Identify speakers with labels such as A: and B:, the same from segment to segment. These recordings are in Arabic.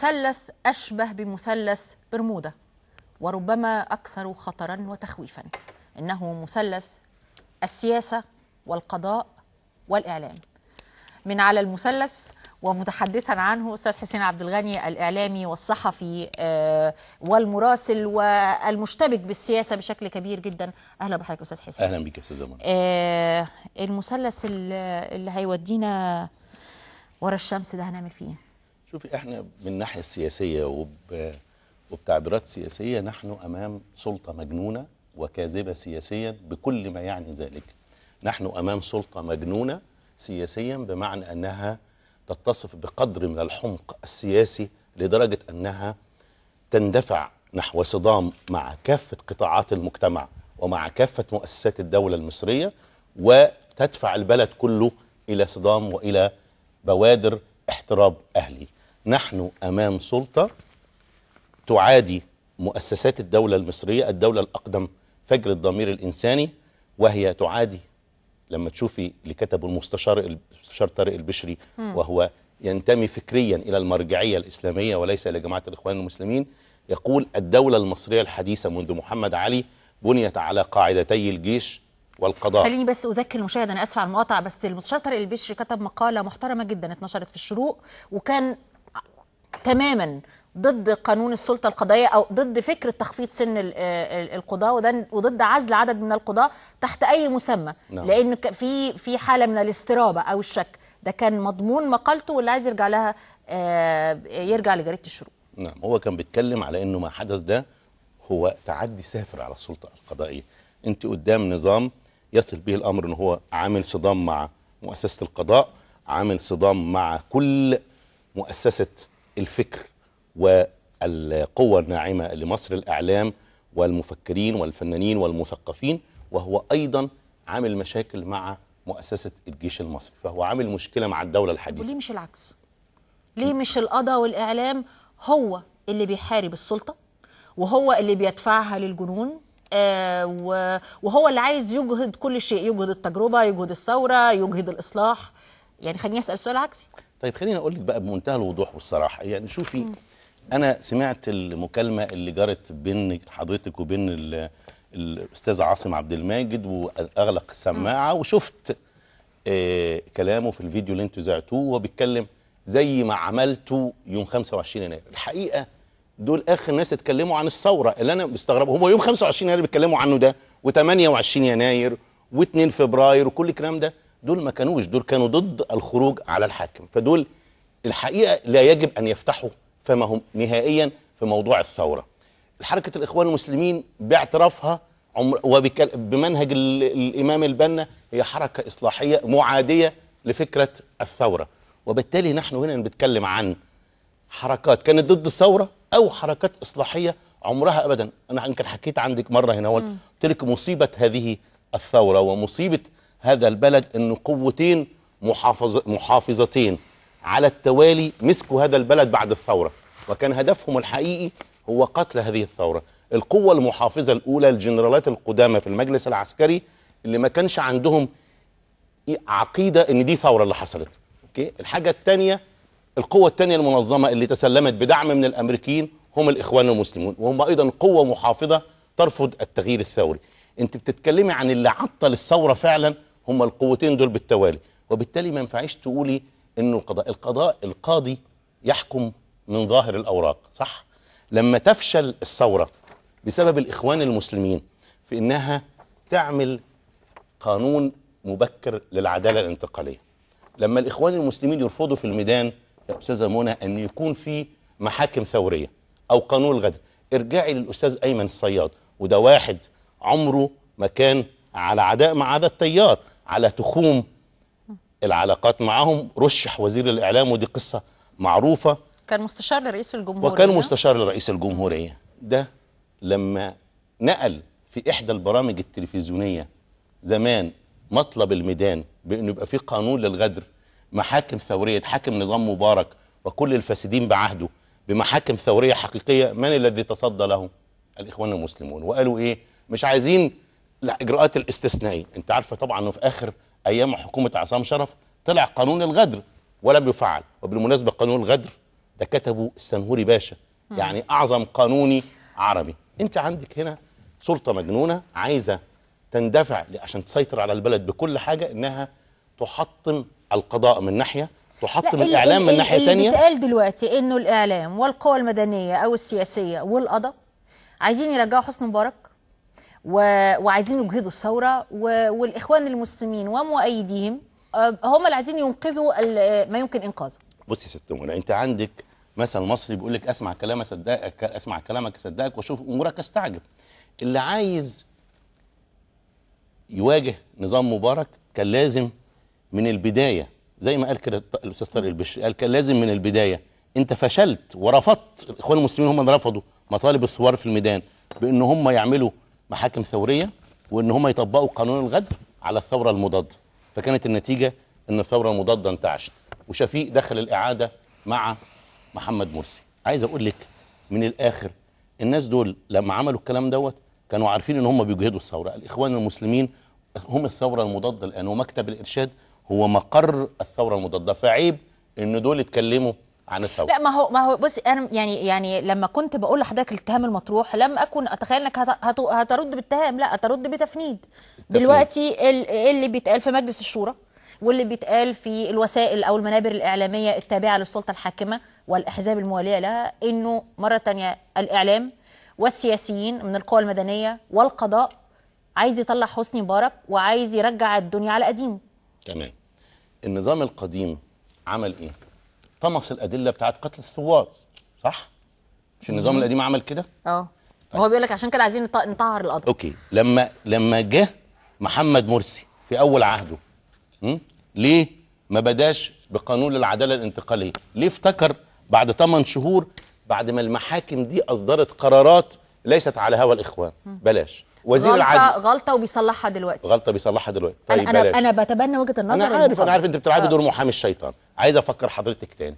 A: مثلث أشبه بمثلث برمودا وربما أكثر خطرا وتخويفا. إنه مثلث السياسة والقضاء والإعلام. من على المثلث ومتحدثا عنه أستاذ حسين عبد الغني الإعلامي والصحفي آه، والمراسل والمشتبك بالسياسة بشكل كبير جدا. أهلا بحضرتك أستاذ حسين.
B: أهلا بيك يا أستاذ زمان
A: آه، المثلث اللي اللي هيودينا ورا الشمس ده هنعمل فيه إيه؟
B: شوفي إحنا من الناحيه السياسيه وب... وبتعبيرات سياسية نحن أمام سلطة مجنونة وكاذبة سياسيا بكل ما يعني ذلك نحن أمام سلطة مجنونة سياسيا بمعنى أنها تتصف بقدر من الحمق السياسي لدرجة أنها تندفع نحو صدام مع كافة قطاعات المجتمع ومع كافة مؤسسات الدولة المصرية وتدفع البلد كله إلى صدام وإلى بوادر احتراب أهلي. نحن أمام سلطة تعادي مؤسسات الدولة المصرية، الدولة الأقدم فجر الضمير الإنساني وهي تعادي لما تشوفي اللي كتبه المستشار المستشار طارق البشري وهو ينتمي فكريا إلى المرجعية الإسلامية وليس إلى جماعة الإخوان المسلمين يقول الدولة المصرية الحديثة منذ محمد علي بنيت على قاعدتي الجيش والقضاء.
A: خليني بس أذكر المشاهد أنا اسفه على المقاطعة بس المستشار طارق البشري كتب مقالة محترمة جدا اتنشرت في الشروق وكان تماما ضد قانون السلطة القضائية أو ضد فكره تخفيض سن ال- ال- القضاه وده وضد عزل عدد من القضاه تحت أي مسمى.
B: نعم.
A: لأن في في حالة من الاسترابة أو الشك. ده كان مضمون مقالته واللي عايز يرجع لها آه، يرجع لجريدة الشروق.
B: نعم. هو كان بيتكلم على إنه ما حدث ده هو تعدي سافر على السلطة القضائية. أنت قدام نظام يصل به الأمر ان هو عامل صدام مع مؤسسة القضاء عامل صدام مع كل مؤسسة الفكر والقوة الناعمة لمصر الإعلام والمفكرين والفنانين والمثقفين وهو أيضا عامل مشاكل مع مؤسسة الجيش المصري فهو عامل مشكلة مع الدولة الحديثة.
A: وليه مش العكس؟ ليه مش القضاء والإعلام هو اللي بيحارب السلطة وهو اللي بيدفعها للجنون آه وهو اللي عايز يجهد كل شيء يجهد التجربة يجهد الثورة يجهد الإصلاح؟ يعني خليني أسأل سؤال عكسي.
B: طيب خليني أقول لك بقى بمنتهى الوضوح والصراحة. يعني شوفي أنا سمعت المكالمة اللي جرت بين حضرتك وبين ال- الأستاذ عاصم عبد الماجد وأغلق السماعه وشفت آه كلامه في الفيديو اللي أنتوا زعتوه وهو بيتكلم زي ما عملتوا يوم 25 يناير. الحقيقة دول آخر ناس اتكلموا عن الثورة اللي أنا مستغربه. هم يوم 25 يناير بيتكلموا عنه ده و28 يناير و2 فبراير وكل الكلام ده. دول ما كانوش دول كانوا ضد الخروج على الحاكم. فدول الحقيقة لا يجب أن يفتحوا فمهم نهائيا في موضوع الثورة. حركة الإخوان المسلمين باعترافها عمر وبك- بمنهج ال- الإمام البنا هي حركة إصلاحية معادية لفكرة الثورة. وبالتالي نحن هنا بنتكلم عن حركات كانت ضد الثورة أو حركات إصلاحية عمرها ابدا. أنا يمكن حكيت عندك مرة هنا قلت لك مصيبة هذه الثورة ومصيبة هذا البلد إن قوتين محافظ محافظتين على التوالي مسكوا هذا البلد بعد الثورة. وكان هدفهم الحقيقي هو قتل هذه الثورة. القوة المحافظة الأولى الجنرالات القدامى في المجلس العسكري اللي ما كانش عندهم عقيدة إن دي ثورة اللي حصلت. أوكي؟ الحاجة الثانية القوة الثانية المنظمة اللي تسلمت بدعم من الأمريكيين هم الإخوان المسلمون. وهم أيضا قوة محافظة ترفض التغيير الثوري. أنت بتتكلمي عن اللي عطل الثورة فعلا هم القوتين دول بالتوالي. وبالتالي ما ينفعيش تقولي إنه القضاء القضاء القاضي يحكم من ظاهر الأوراق صح؟ لما تفشل الثورة بسبب الإخوان المسلمين في إنها تعمل قانون مبكر للعدالة الانتقالية. لما الإخوان المسلمين يرفضوا في الميدان يا أستاذة منى أن يكون في محاكم ثورية أو قانون الغدر ارجعي للأستاذ أيمن الصياد وده واحد عمره ما كان على عداء مع هذا التيار. على تخوم العلاقات معهم. رشح وزير الإعلام ودي قصة معروفة.
A: كان مستشار لرئيس الجمهورية.
B: وكان مستشار لرئيس الجمهورية. ده لما نقل في إحدى البرامج التلفزيونية زمان مطلب الميدان بأنه يبقى في قانون للغدر محاكم ثورية تحاكم نظام مبارك وكل الفاسدين بعهده بمحاكم ثورية حقيقية من الذي تصدى له الإخوان المسلمون. وقالوا إيه؟ مش عايزين الإجراءات الاستثنائية. أنت عارفة طبعا أنه في آخر أيام حكومة عصام شرف طلع قانون الغدر ولم يفعل وبالمناسبة قانون الغدر ده كتبه السنهوري باشا. يعني أعظم قانوني عربي. أنت عندك هنا سلطة مجنونة عايزة تندفع عشان تسيطر على البلد بكل حاجة إنها تحطم القضاء من ناحية تحطم
A: لا،
B: الإعلام من ناحية
A: اللي
B: تانية.
A: بيتقال دلوقتي إنه الإعلام والقوى المدنية أو السياسية والقضاء عايزين يرجعوا حسني مبارك. وعايزين يجهدوا الثورة و... والإخوان المسلمين ومؤيديهم آه، هم اللي عايزين ينقذوا ما يمكن إنقاذه.
B: بص يا ست منى أنت عندك مثل مصري بيقول لك اسمع كلام اصدقك اسمع كلامك اصدقك واشوف أمورك استعجب. اللي عايز يواجه نظام مبارك كان لازم من البداية زي ما قال كده الأستاذ طارق البشري قال كان لازم من البداية. أنت فشلت ورفضت الاخوان المسلمين هم اللي رفضوا مطالب الثوار في الميدان بأن هم يعملوا محاكم ثورية وإن هم يطبقوا قانون الغدر على الثورة المضادة. فكانت النتيجة إن الثورة المضادة انتعشت. وشفيق دخل الإعادة مع محمد مرسي. عايز أقول لك من الآخر الناس دول لما عملوا الكلام دوت كانوا عارفين إن هم بيجهدوا الثورة. الإخوان المسلمين هم الثورة المضادة الآن ومكتب الإرشاد هو مقر الثورة المضادة. فعيب إن دول اتكلموا عن الثوره
A: لا ما هو ما هو بص أنا يعني يعني لما كنت بقول لحضرتك الاتهام المطروح لم أكن أتخيل إنك هت- هت- هترد باتهام لا هترد بتفنيد. دلوقتي ال- اللي بيتقال في مجلس الشورى واللي بيتقال في الوسائل أو المنابر الإعلامية التابعة للسلطة الحاكمة والأحزاب الموالية لها إنه مرة تانية الإعلام والسياسيين من القوى المدنية والقضاء عايز يطلع حسني مبارك وعايز يرجع الدنيا على قديمه.
B: تمام. النظام القديم عمل إيه؟ طمس الأدلة بتاعت قتل الثوار صح؟ مش النظام القديم عمل كده؟
A: آه. هو بيقول لك عشان كده عايزين نط- نطهر القضاء.
B: أوكي. لما لما جه محمد مرسي في أول عهده م? ليه ما بداش بقانون العداله الانتقالية؟ ليه افتكر بعد 8 شهور بعد ما المحاكم دي أصدرت قرارات ليست على هوى الإخوان؟ بلاش. وزير
A: غلطه
B: العدل.
A: غلطة وبيصلحها دلوقتي.
B: غلطة بيصلحها دلوقتي. طيب
A: أنا
B: بلاش.
A: أنا بتبنى وجهة النظر
B: أنا عارف
A: أنا.
B: عارف أنت بتلعبي
A: آه.
B: دور محامي الشيطان. عايز أفكر حضرتك تاني.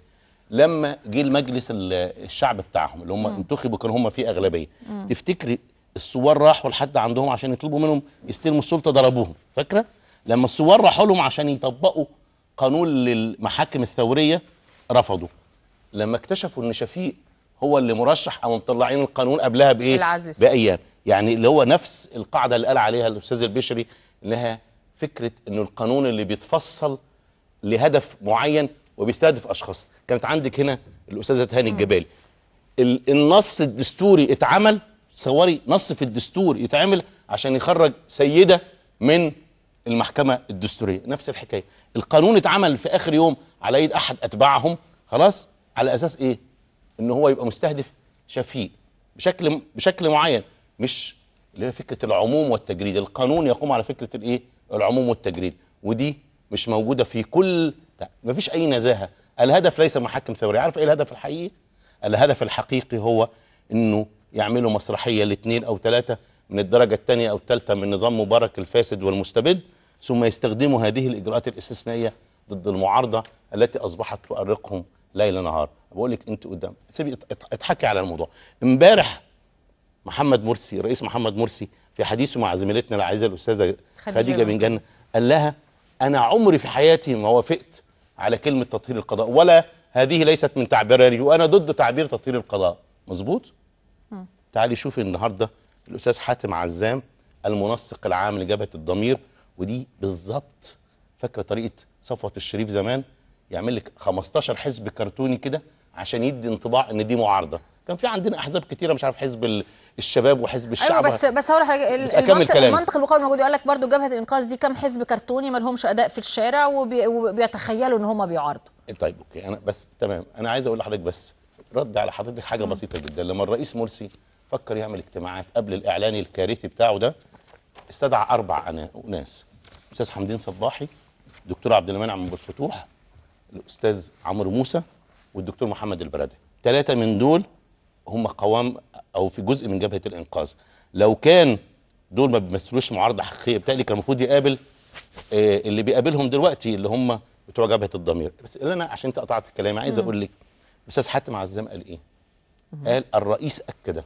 B: لما جه المجلس ال- الشعب بتاعهم اللي هم انتخبوا كانوا هم فيه أغلبية. تفتكري الثوار راحوا لحد عندهم عشان يطلبوا منهم يستلموا السلطة ضربوهم فاكرة؟ لما الثوار راحوا لهم عشان يطبقوا قانون للمحاكم الثورية رفضوا. لما اكتشفوا إن شفيق هو اللي مرشح أو مطلعين القانون قبلها
A: بإيه؟ السياسي.
B: بأيام. يعني اللي هو نفس القاعدة اللي قال عليها الأستاذ البشري إنها فكرة إنه القانون اللي بيتفصل لهدف معين وبيستهدف أشخاص. كانت عندك هنا الأستاذة هاني الجبالي. ال- النص الدستوري اتعمل صوري نص في الدستور يتعمل عشان يخرج سيدة من المحكمة الدستورية. نفس الحكاية. القانون اتعمل في آخر يوم على إيد أحد أتباعهم. خلاص؟ على أساس إيه؟ إن هو يبقى مستهدف شفيق. بشكل بشكل معين. مش اللي هي فكرة العموم والتجريد. القانون يقوم على فكرة الإيه؟ العموم والتجريد. ودي مش موجودة في كل مفيش أي نزاهة. الهدف ليس محاكم ثوريه عارف إيه الهدف الحقيقي؟ الهدف الحقيقي هو إنه يعملوا مسرحية لاثنين أو ثلاثة من الدرجة الثانية أو الثالثه من نظام مبارك الفاسد والمستبد ثم يستخدموا هذه الإجراءات الاستثنائية ضد المعارضة التي أصبحت تؤرقهم ليل نهار. بقول لك أنت قدام سيبي اضحكي على الموضوع. امبارح محمد مرسي رئيس محمد مرسي في حديثه مع زميلتنا العزيزة الأستاذة
A: خديجة
B: خديجة
A: بن
B: بن جنة قال لها أنا عمري في حياتي ما وافقت على كلمة تطهير القضاء ولا هذه ليست من تعبيراني وأنا ضد تعبير تطهير القضاء. مظبوط؟ تعالي شوفي النهارده الأستاذ حاتم عزام المنسق العام لجبهة الضمير ودي بالظبط فاكرة طريقة صفوة الشريف زمان؟ يعمل لك 15 حزب كرتوني كده عشان يدي انطباع إن دي معارضة. كان في عندنا أحزاب كتيرة مش عارف حزب ال- الشباب وحزب الشعب.
A: أيوه بس بس هقول
B: حاجة
A: المنطق. المنطق المقابل موجود يقول لك برضه جبهة الإنقاذ دي كام حزب كرتوني ما لهمش أداء في الشارع وبي- وبيتخيلوا إن هم بيعارضوا.
B: طيب أوكي. أنا بس تمام. أنا عايز أقول لحضرتك بس رد على حضرتك حاجة بسيطة جدا. لما الرئيس مرسي فكر يعمل اجتماعات قبل الإعلان الكارثي بتاعه ده استدعى أربع ناس. أستاذ حمدين صباحي دكتور عبد المنعم ابو الفتوح الأستاذ عمرو موسى والدكتور محمد البرادعي ثلاثة من دول هم قوام أو في جزء من جبهة الإنقاذ. لو كان دول ما بيمثلوش معارضة حقيقية بالتالي كان المفروض يقابل آه، اللي بيقابلهم دلوقتي اللي هم بتوع جبهة الضمير. بس اللي أنا عشان أنت قطعت الكلام عايز أقول لك الأستاذ حاتم عزام قال إيه؟ قال الرئيس أكد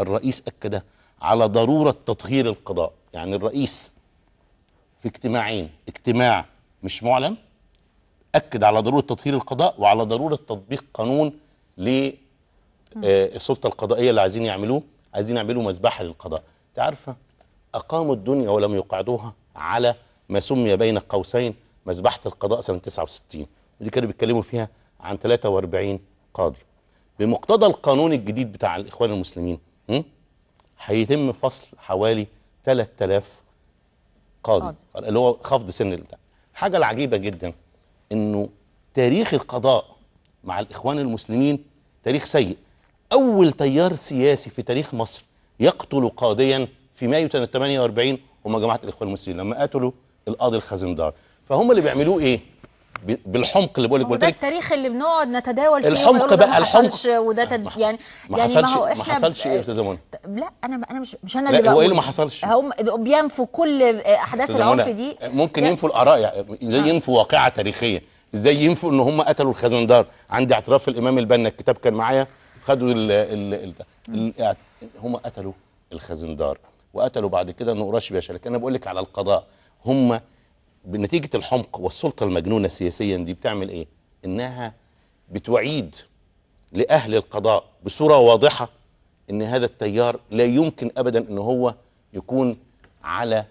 B: الرئيس أكد على ضرورة تطهير القضاء. يعني الرئيس في اجتماعين اجتماع مش معلن اكد على ضرورة تطهير القضاء وعلى ضرورة تطبيق قانون للسلطه القضائية اللي عايزين يعملوه عايزين يعملوا مذبحه للقضاء. أنت عارفة أقاموا الدنيا ولم يقعدوها على ما سمي بين قوسين مذبحه القضاء سنة 69 ودي كانوا بيتكلموا فيها عن 43 قاضي. بمقتضى القانون الجديد بتاع الإخوان المسلمين? هيتم فصل حوالي 3000 قاضي
A: قاضي.
B: اللي هو خفض سن البتاع الحاجة العجيبة جدا. إنه تاريخ القضاء مع الإخوان المسلمين تاريخ سيء. أول تيار سياسي في تاريخ مصر يقتل قاضيا في مايو سنة 48 هم جماعة الإخوان المسلمين لما قتلوا القاضي الخزندار. فهم اللي بيعملوه إيه؟ بالحمق اللي بقول لك
A: هو
B: قلت
A: ده
B: لك
A: التاريخ اللي بنقعد نتداول فيه
B: الحمق بقى،
A: ما
B: الحمق.
A: وده تد... يعني
B: ما
A: يعني
B: حصلش
A: ما هو
B: ما
A: إحنا
B: حصلش
A: ب-
B: إيه منى
A: لا أنا أنا مش مش
B: أنا
A: اللي
B: هو
A: بقول
B: إيه اللي ما حصلش؟
A: هم بينفوا كل
B: أحداث
A: العنف دي
B: ممكن. ينفوا الآراء يعني إزاي
A: آه.
B: ينفوا واقعة تاريخية إزاي ينفوا إن هم قتلوا الخزندار عندي اعتراف الإمام البنا الكتاب كان معايا خدوا ال ال ال ال هم قتلوا الخزندار وقتلوا بعد كده نقراش باشا لكن أنا بقول لك على القضاء هم بنتيجة الحمق والسلطة المجنونة سياسيا دي بتعمل إيه؟ إنها بتعيد لأهل القضاء بصورة واضحة إن هذا التيار لا يمكن ابدا إن هو يكون على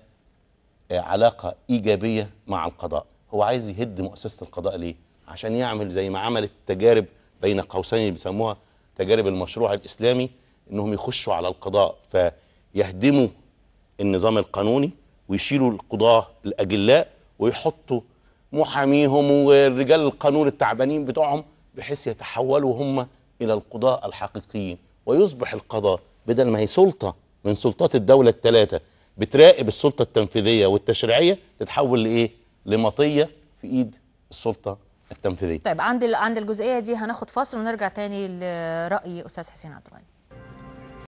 B: آه، علاقة إيجابية مع القضاء. هو عايز يهد مؤسسة القضاء ليه؟ عشان يعمل زي ما عملت تجارب بين قوسين بيسموها تجارب المشروع الإسلامي إنهم يخشوا على القضاء فيهدموا النظام القانوني ويشيلوا القضاة الأجلاء ويحطوا محاميهم ورجال القانون التعبانين بتوعهم بحيث يتحولوا هم إلى القضاة الحقيقيين. ويصبح القضاء بدل ما هي سلطة من سلطات الدولة الثلاثة بتراقب السلطة التنفيذية والتشريعية تتحول لإيه؟ لمطية في إيد السلطة التنفيذية.
A: طيب عند عند الجزئية دي هناخد فاصل ونرجع تاني لرأي أستاذ حسين عبد الغني.